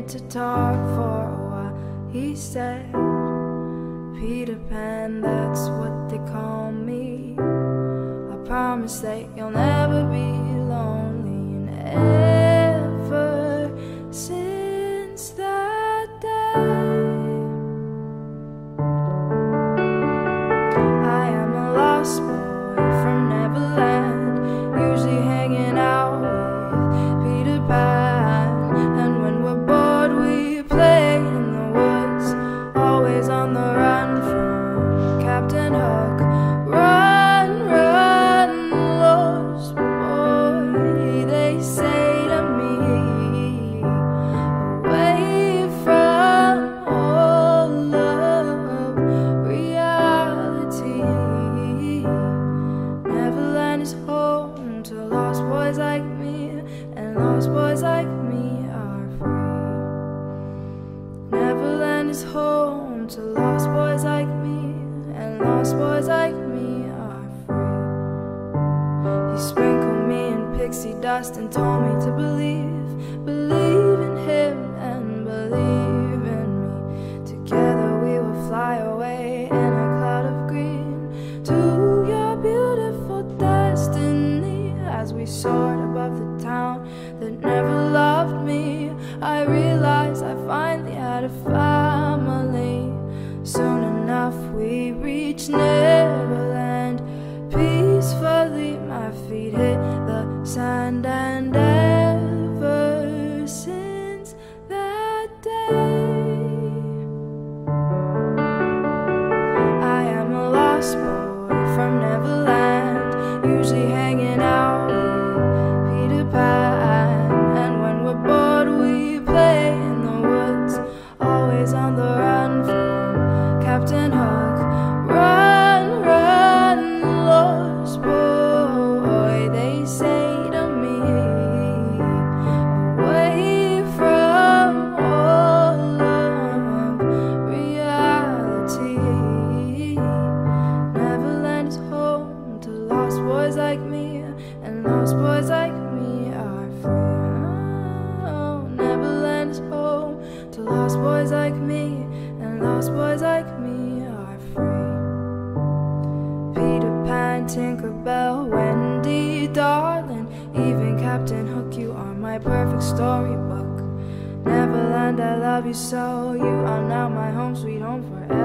wanted to talk for a while. He said, Peter Pan, that's what they call me. I promise that you'll never be lonely. Like me, and lost boys like me are free. Neverland is home to lost boys like me, and lost boys like me are free. He sprinkled me in pixie dust and told me to believe, believe As we soared above the town that never loved me, I realized I finally had a family. Soon enough we reached Captain Hook, you are my perfect storybook. Neverland, I love you so. You are now my home, sweet home forever.